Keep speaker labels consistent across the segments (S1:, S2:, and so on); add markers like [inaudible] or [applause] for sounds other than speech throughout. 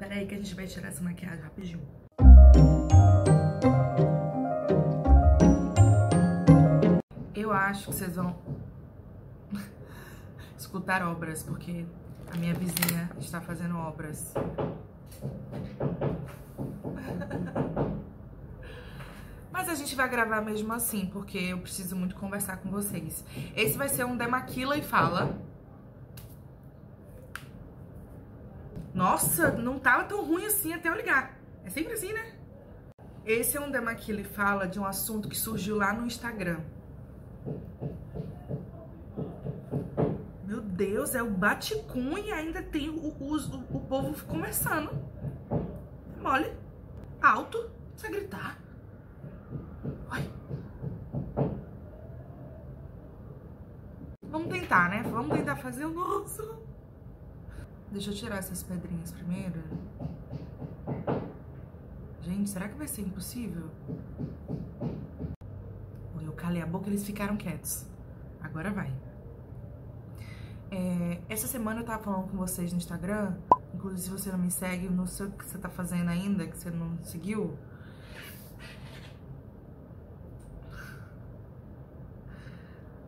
S1: Pera aí que a gente vai tirar essa maquiagem rapidinho. Eu acho que vocês vão [laughs] escutar obras, porque a minha vizinha está fazendo obras. [laughs] Mas a gente vai gravar mesmo assim, porque eu preciso muito conversar com vocês. Esse vai ser um Demaquila e Fala. Nossa, não tava tão ruim assim até eu ligar. É sempre assim, né? Esse é um Demaquila e Fala de um assunto que surgiu lá no Instagram. Meu Deus, é o baticum e ainda tem o, o, o, o povo conversando. Mole, alto, precisa gritar. Ai. Vamos tentar, né? Vamos tentar fazer o nosso. Deixa eu tirar essas pedrinhas primeiro. Gente, será que vai ser impossível? Eu calei a boca e eles ficaram quietos. Agora vai. É, essa semana eu tava falando com vocês no Instagram. Inclusive, se você não me segue, não sei o que você tá fazendo ainda, que você não seguiu.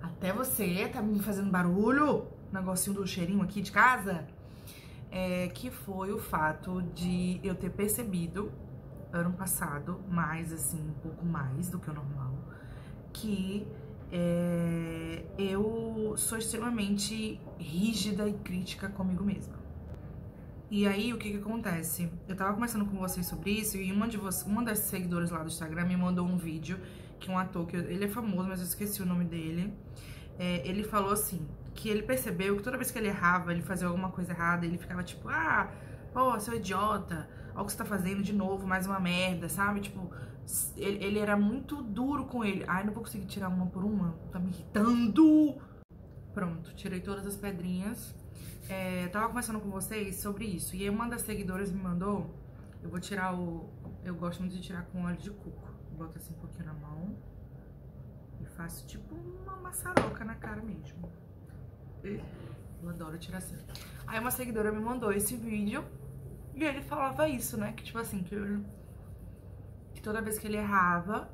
S1: Até você tá me fazendo barulho, negocinho do cheirinho aqui de casa. É, que foi o fato de eu ter percebido ano passado, mais assim, um pouco mais do que o normal, que é, eu sou extremamente rígida e crítica comigo mesma. E aí, o que que acontece? Eu tava conversando com vocês sobre isso e uma, de vocês, uma das seguidoras lá do Instagram me mandou um vídeo que um ator, que eu, ele é famoso, mas eu esqueci o nome dele, é, ele falou assim, que ele percebeu que toda vez que ele errava, ele fazia alguma coisa errada, ele ficava tipo, ah, pô, seu idiota, olha o que você tá fazendo de novo, mais uma merda, sabe? Tipo, ele, ele, era muito duro com ele. Ai, não vou conseguir tirar uma por uma, tá me irritando. Pronto, tirei todas as pedrinhas. É, tava conversando com vocês sobre isso. E uma das seguidoras me mandou, eu vou tirar o... Eu gosto muito de tirar com óleo de coco. Boto assim um pouquinho na mão. E faço tipo uma maçaroca na cara mesmo. Eu adoro tirar assim. Aí uma seguidora me mandou esse vídeo e ele falava isso, né? Que tipo assim, que, eu, que toda vez que ele errava,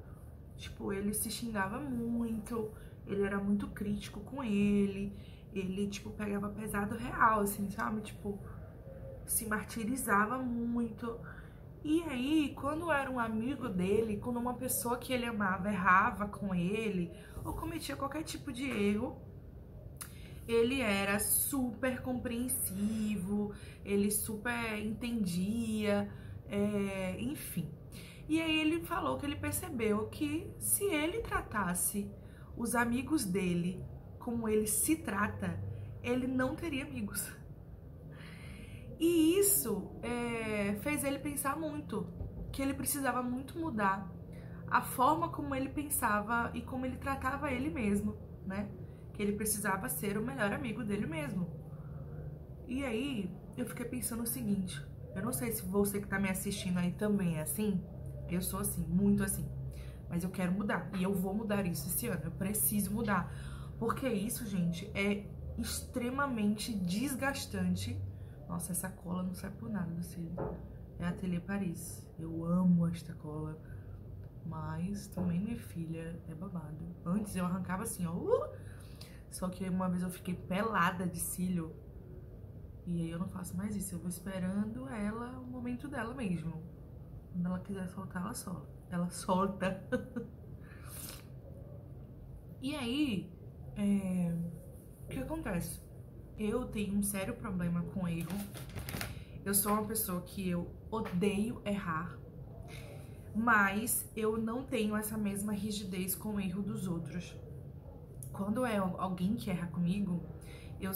S1: tipo, ele se xingava muito, ele era muito crítico com ele, ele, tipo, pegava pesado real, assim, sabe? Tipo, se martirizava muito. E aí, quando era um amigo dele, quando uma pessoa que ele amava errava com ele, ou cometia qualquer tipo de erro, ele era super compreensivo, ele super entendia, é, enfim. E aí ele falou que ele percebeu que se ele tratasse os amigos dele como ele se trata, ele não teria amigos. E isso é, fez ele pensar muito, que ele precisava muito mudar a forma como ele pensava e como ele tratava ele mesmo, né? Que ele precisava ser o melhor amigo dele mesmo. E aí eu fiquei pensando o seguinte: eu não sei se você que tá me assistindo aí também é assim. Eu sou assim, muito assim. Mas eu quero mudar. E eu vou mudar isso esse ano. Eu preciso mudar. Porque isso, gente, é extremamente desgastante. Nossa, essa cola não sai por nada do. É a Atelier Paris. Eu amo esta cola. Mas também, minha filha, é babado. Antes eu arrancava assim, ó. Uh! Só que uma vez eu fiquei pelada de cílio. E aí eu não faço mais isso. Eu vou esperando ela, o momento dela mesmo. Quando ela quiser soltar, ela solta. Ela solta. [laughs] e aí, é... o que acontece? Eu tenho um sério problema com erro. Eu sou uma pessoa que eu odeio errar. Mas eu não tenho essa mesma rigidez com o erro dos outros quando é alguém que erra comigo, eu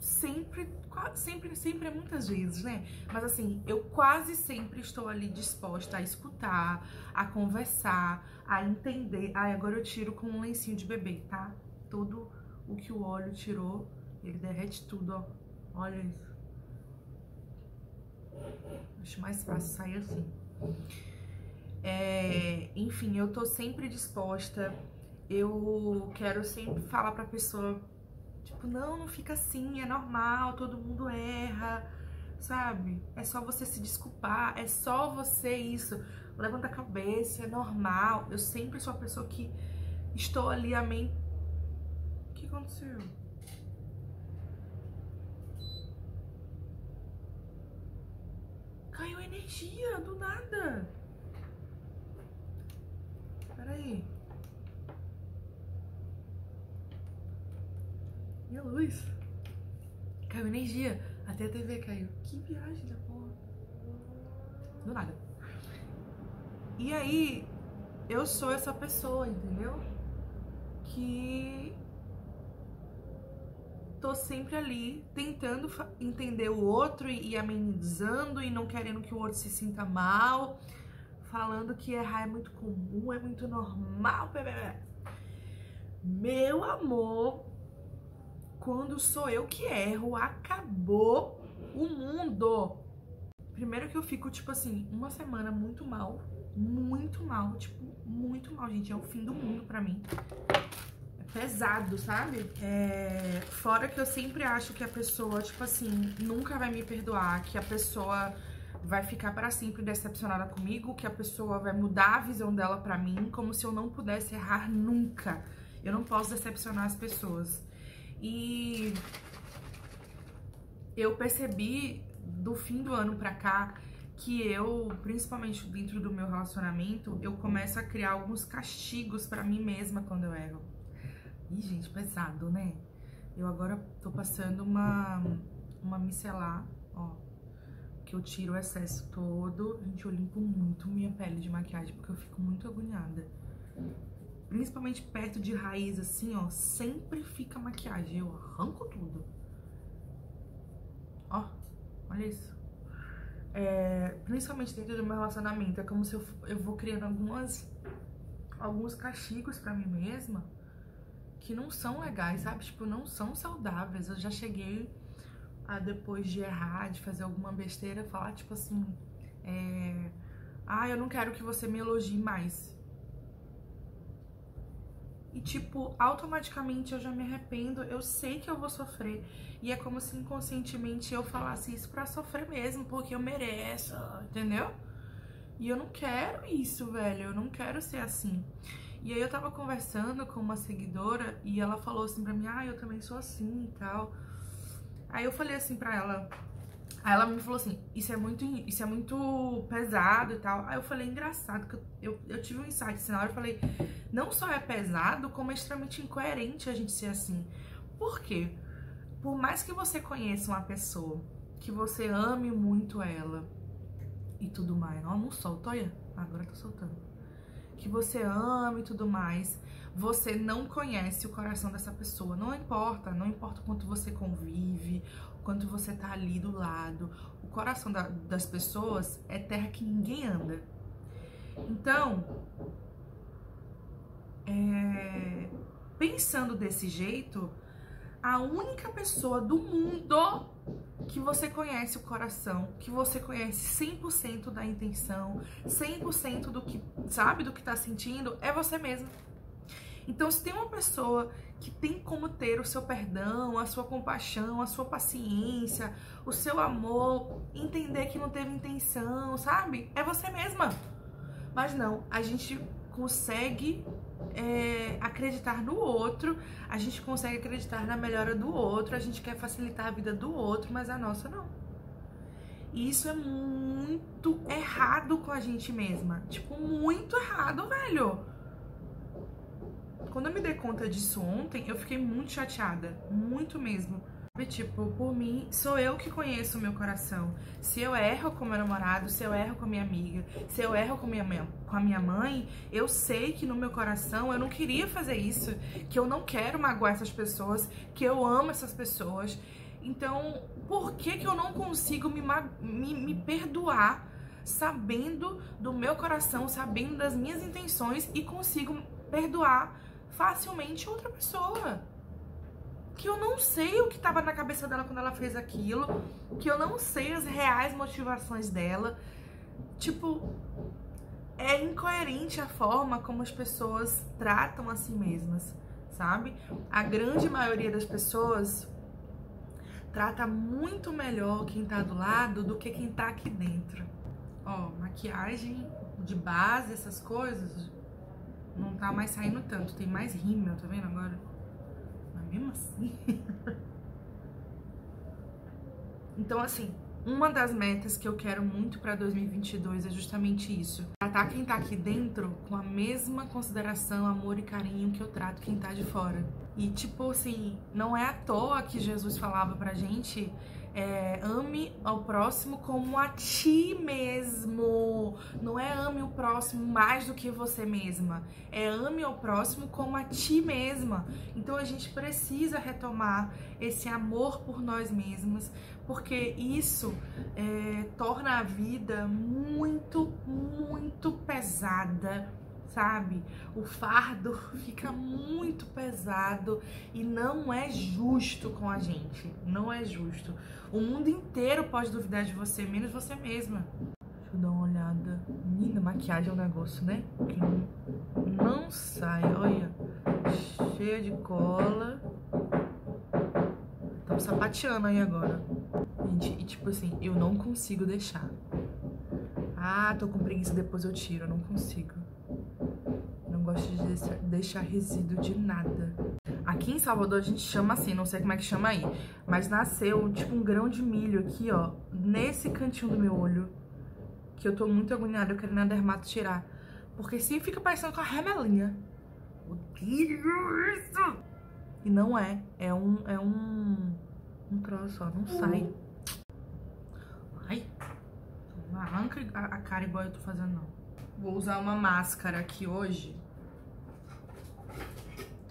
S1: sempre, sempre, sempre é muitas vezes, né? Mas assim, eu quase sempre estou ali disposta a escutar, a conversar, a entender. Ai, agora eu tiro com um lencinho de bebê, tá? Tudo o que o óleo tirou, ele derrete tudo, ó. Olha isso. Acho mais fácil sair assim. É, enfim, eu tô sempre disposta eu quero sempre falar pra pessoa, tipo, não, não fica assim, é normal, todo mundo erra, sabe? É só você se desculpar, é só você isso. Levanta a cabeça, é normal. Eu sempre sou a pessoa que estou ali, amém. O que aconteceu? Caiu energia do nada. Peraí. A luz? Caiu energia. Até a TV caiu. Que viagem da porra. Do nada. E aí, eu sou essa pessoa, entendeu? Que tô sempre ali tentando entender o outro e amenizando e não querendo que o outro se sinta mal, falando que errar é muito comum, é muito normal. Meu amor, quando sou eu que erro, acabou o mundo. Primeiro que eu fico, tipo assim, uma semana muito mal. Muito mal, tipo, muito mal, gente. É o fim do mundo pra mim. É pesado, sabe? É... Fora que eu sempre acho que a pessoa, tipo assim, nunca vai me perdoar. Que a pessoa vai ficar para sempre decepcionada comigo. Que a pessoa vai mudar a visão dela pra mim. Como se eu não pudesse errar nunca. Eu não posso decepcionar as pessoas. E eu percebi do fim do ano pra cá que eu, principalmente dentro do meu relacionamento, eu começo a criar alguns castigos para mim mesma quando eu erro. Ih, gente, pesado, né? Eu agora tô passando uma, uma micelar, ó, que eu tiro o excesso todo. Gente, eu limpo muito minha pele de maquiagem, porque eu fico muito agoniada principalmente perto de raiz, assim, ó, sempre fica maquiagem. Eu arranco tudo. Ó, olha isso. É, principalmente dentro do meu relacionamento, é como se eu, eu vou criando algumas, alguns castigos pra mim mesma que não são legais, sabe? Tipo, não são saudáveis. Eu já cheguei a, depois de errar, de fazer alguma besteira, falar, tipo assim, é, ah, eu não quero que você me elogie mais. E, tipo, automaticamente eu já me arrependo, eu sei que eu vou sofrer. E é como se inconscientemente eu falasse isso pra sofrer mesmo, porque eu mereço, entendeu? E eu não quero isso, velho, eu não quero ser assim. E aí eu tava conversando com uma seguidora e ela falou assim pra mim, ah, eu também sou assim e tal. Aí eu falei assim pra ela, Aí ela me falou assim, isso é muito, isso é muito pesado e tal. Aí eu falei, engraçado, que eu, eu, tive um insight assim, na hora eu falei, não só é pesado, como é extremamente incoerente a gente ser assim. Por quê? Por mais que você conheça uma pessoa, que você ame muito ela e tudo mais, ó, não solto, olha, agora tô soltando. Que você ame e tudo mais, você não conhece o coração dessa pessoa. Não importa, não importa o quanto você convive, quanto você tá ali do lado. O coração da, das pessoas é terra que ninguém anda. Então, é, pensando desse jeito, a única pessoa do mundo que você conhece o coração, que você conhece 100% da intenção, 100% do que, sabe, do que tá sentindo, é você mesmo. Então, se tem uma pessoa que tem como ter o seu perdão, a sua compaixão, a sua paciência, o seu amor, entender que não teve intenção, sabe? É você mesma. Mas não, a gente consegue é, acreditar no outro, a gente consegue acreditar na melhora do outro, a gente quer facilitar a vida do outro, mas a nossa não. E isso é muito errado com a gente mesma. Tipo, muito errado, velho. Quando eu me dei conta disso ontem, eu fiquei muito chateada, muito mesmo. Tipo, por mim, sou eu que conheço o meu coração. Se eu erro com meu namorado, se eu erro com minha amiga, se eu erro com, minha, com a minha mãe, eu sei que no meu coração eu não queria fazer isso, que eu não quero magoar essas pessoas, que eu amo essas pessoas. Então, por que, que eu não consigo me, me, me perdoar sabendo do meu coração, sabendo das minhas intenções e consigo perdoar facilmente outra pessoa. Que eu não sei o que estava na cabeça dela quando ela fez aquilo, que eu não sei as reais motivações dela. Tipo, é incoerente a forma como as pessoas tratam a si mesmas, sabe? A grande maioria das pessoas trata muito melhor quem tá do lado do que quem tá aqui dentro. Ó, maquiagem de base, essas coisas, não tá mais saindo tanto. Tem mais rímel, tá vendo agora? Mas mesmo assim. [laughs] então, assim, uma das metas que eu quero muito para 2022 é justamente isso. Tratar quem tá aqui dentro com a mesma consideração, amor e carinho que eu trato quem tá de fora. E, tipo assim, não é à toa que Jesus falava pra gente é, ame ao próximo como a ti mesmo. Não é ame o próximo mais do que você mesma. É ame ao próximo como a ti mesma. Então a gente precisa retomar esse amor por nós mesmas, porque isso é, torna a vida muito, muito pesada sabe? O fardo [laughs] fica muito pesado e não é justo com a gente. Não é justo. O mundo inteiro pode duvidar de você, menos você mesma. Deixa eu dar uma olhada. Menina, maquiagem é um negócio, né? Que não, sai. Olha, cheia de cola. Estamos sapateando aí agora. Gente, e tipo assim, eu não consigo deixar. Ah, tô com preguiça, depois eu tiro. Eu não consigo gosto de deixar resíduo de nada. Aqui em Salvador a gente chama assim, não sei como é que chama aí. Mas nasceu tipo um grão de milho aqui, ó. Nesse cantinho do meu olho. Que eu tô muito agoniada, eu quero na dermato tirar. Porque sim fica parecendo com a remelinha. Odeio isso! E não é. É um. É um. Um troço, ó. Não sai. Ai. Não arranca a cara igual eu tô fazendo, não. Vou usar uma máscara aqui hoje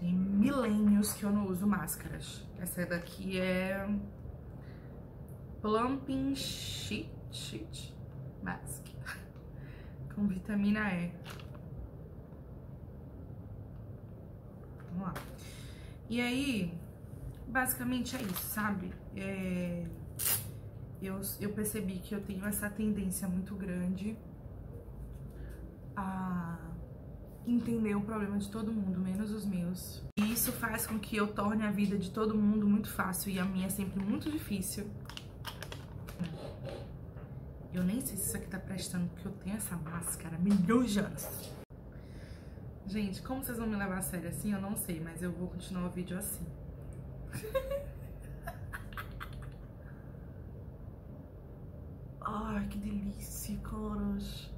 S1: tem milênios que eu não uso máscaras. Essa daqui é Plumping Sheet, Sheet Mask [laughs] com vitamina E. Vamos lá. E aí, basicamente é isso, sabe? É... Eu, eu percebi que eu tenho essa tendência muito grande a entender o problema de todo mundo, menos os meus. E isso faz com que eu torne a vida de todo mundo muito fácil e a minha é sempre muito difícil. Eu nem sei se isso aqui tá prestando, porque eu tenho essa máscara há milhões de anos. Gente, como vocês vão me levar a sério assim, eu não sei, mas eu vou continuar o vídeo assim. [laughs] Ai, que delícia, caras.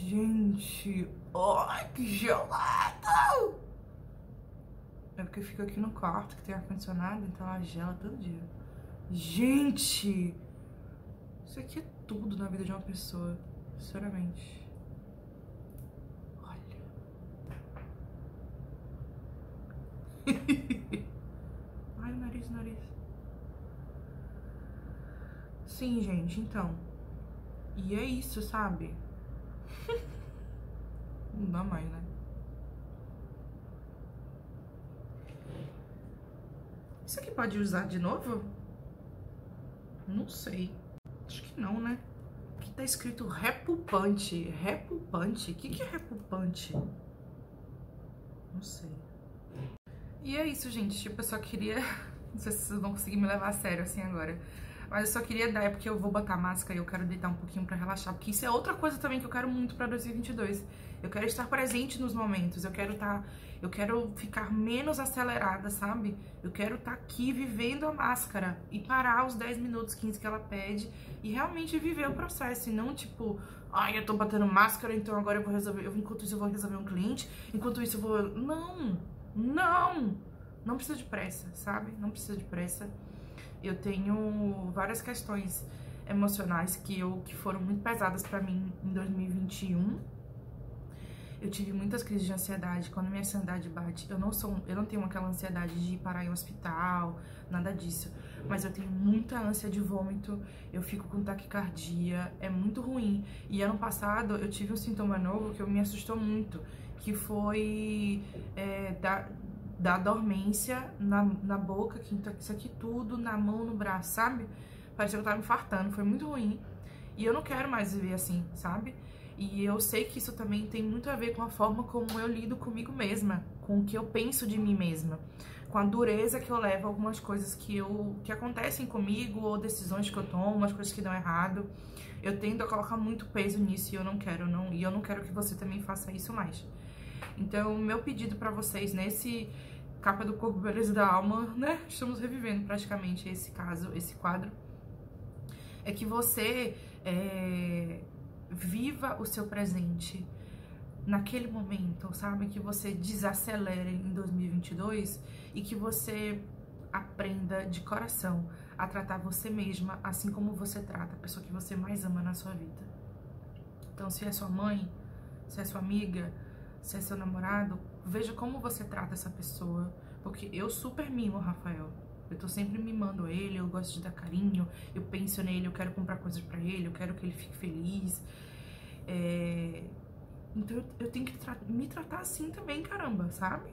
S1: Gente, ai que gelado! É porque fica aqui no quarto que tem ar-condicionado, então ela gela todo dia. Gente! Isso aqui é tudo na vida de uma pessoa, sinceramente. Olha. [laughs] Ai, o nariz, o nariz. Sim, gente, então. E é isso, sabe? [laughs] Não dá mais, né? Isso aqui pode usar de novo? Não sei. Acho que não, né? Aqui tá escrito repulpante. Repulpante? O que, que é repulpante? Não sei. E é isso, gente. Tipo, eu só queria... [laughs] Não sei se vocês vão conseguir me levar a sério assim agora. Mas eu só queria dar, é porque eu vou botar máscara e eu quero deitar um pouquinho pra relaxar. Porque isso é outra coisa também que eu quero muito pra 2022. Eu quero estar presente nos momentos. Eu quero estar... Tá, eu quero ficar menos acelerada, sabe? Eu quero estar tá aqui vivendo a máscara. E parar os 10 minutos, 15 que ela pede. E realmente viver o processo. E não tipo... Ai, eu tô batendo máscara, então agora eu vou resolver... Eu, enquanto isso eu vou resolver um cliente. Enquanto isso eu vou... Não! Não! Não precisa de pressa, sabe? Não precisa de pressa eu tenho várias questões emocionais que, eu, que foram muito pesadas para mim em 2021. Eu tive muitas crises de ansiedade. Quando minha ansiedade bate, eu não sou, eu não tenho aquela ansiedade de parar em hospital, nada disso. Mas eu tenho muita ânsia de vômito, eu fico com taquicardia, é muito ruim. E ano passado eu tive um sintoma novo que me assustou muito, que foi é, da, da dormência na, na boca, que isso aqui tudo, na mão, no braço, sabe? Parecia que eu tava me infartando, foi muito ruim. E eu não quero mais viver assim, sabe? E eu sei que isso também tem muito a ver com a forma como eu lido comigo mesma, com o que eu penso de mim mesma. com a dureza que eu levo algumas coisas que eu que acontecem comigo ou decisões que eu tomo, as coisas que dão errado. Eu tendo a colocar muito peso nisso e eu não quero, não, e eu não quero que você também faça isso mais. Então, meu pedido para vocês nesse capa do corpo, beleza da alma, né? Estamos revivendo praticamente esse caso, esse quadro. É que você é, viva o seu presente naquele momento, sabe? Que você desacelere em 2022 e que você aprenda de coração a tratar você mesma assim como você trata a pessoa que você mais ama na sua vida. Então, se é sua mãe, se é sua amiga, se é seu namorado, veja como você trata essa pessoa. Porque eu super mimo o Rafael. Eu tô sempre mimando ele, eu gosto de dar carinho, eu penso nele, eu quero comprar coisas para ele, eu quero que ele fique feliz. É... Então eu, eu tenho que tra me tratar assim também, caramba, sabe?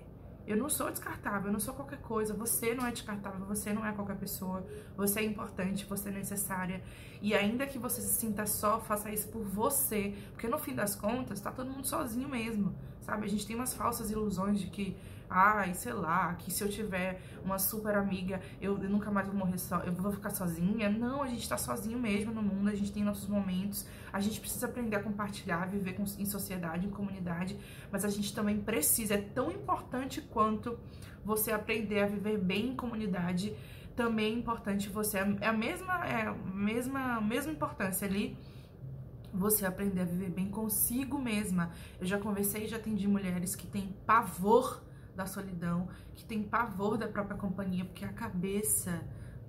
S1: Eu não sou descartável, eu não sou qualquer coisa. Você não é descartável, você não é qualquer pessoa. Você é importante, você é necessária. E ainda que você se sinta só, faça isso por você. Porque no fim das contas, tá todo mundo sozinho mesmo. Sabe? A gente tem umas falsas ilusões de que ai, sei lá, que se eu tiver uma super amiga, eu, eu, nunca mais vou morrer só, eu vou ficar sozinha. Não, a gente tá sozinho mesmo no mundo, a gente tem nossos momentos, a gente precisa aprender a compartilhar, viver com, em sociedade, em comunidade, mas a gente também precisa, é tão importante quanto você aprender a viver bem em comunidade, também é importante você, é a mesma, é a mesma, mesma importância ali, você aprender a viver bem consigo mesma. Eu já conversei e já atendi mulheres que têm pavor da solidão, que tem pavor da própria companhia, porque a cabeça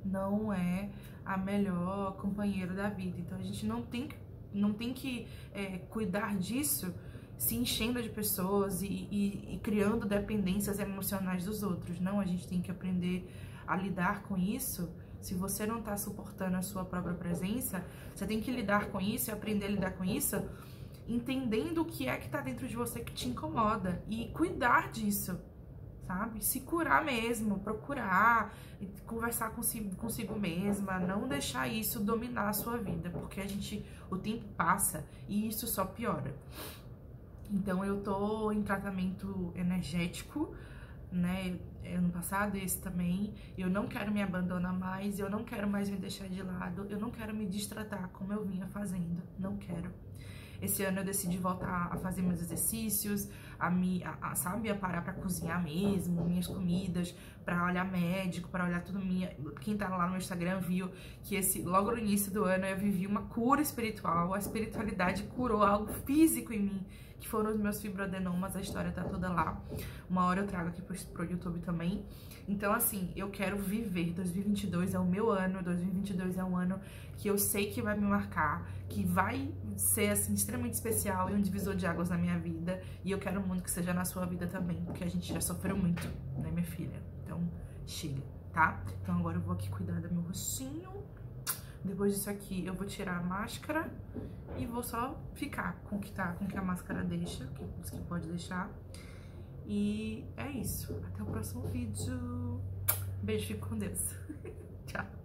S1: não é a melhor companheira da vida. Então a gente não tem, não tem que é, cuidar disso se enchendo de pessoas e, e, e criando dependências emocionais dos outros. Não, a gente tem que aprender a lidar com isso. Se você não está suportando a sua própria presença, você tem que lidar com isso e aprender a lidar com isso, entendendo o que é que está dentro de você que te incomoda e cuidar disso sabe? Se curar mesmo, procurar, conversar consigo, consigo mesma, não deixar isso dominar a sua vida, porque a gente, o tempo passa e isso só piora. Então eu tô em tratamento energético, né? Ano passado, esse também. Eu não quero me abandonar mais, eu não quero mais me deixar de lado, eu não quero me distratar como eu vinha fazendo, não quero. Esse ano eu decidi voltar a fazer meus exercícios, a me, a, a, sabe, a parar para cozinhar mesmo, minhas comidas, para olhar médico, para olhar tudo minha. Quem tá lá no Instagram viu que esse logo no início do ano eu vivi uma cura espiritual, a espiritualidade curou algo físico em mim, que foram os meus fibroadenomas, a história tá toda lá. Uma hora eu trago aqui pro, YouTube também. Então, assim, eu quero viver. 2022 é o meu ano, 2022 é um ano que eu sei que vai me marcar, que vai ser, assim, extremamente especial e um divisor de águas na minha vida. E eu quero muito que seja na sua vida também, porque a gente já sofreu muito, né, minha filha? Então, chega, tá? Então agora eu vou aqui cuidar do meu rostinho. Depois disso aqui, eu vou tirar a máscara e vou só ficar com o que tá, com o que a máscara deixa, que que pode deixar. E é isso. Até o próximo vídeo. Beijo, fico com Deus. [laughs] Tchau.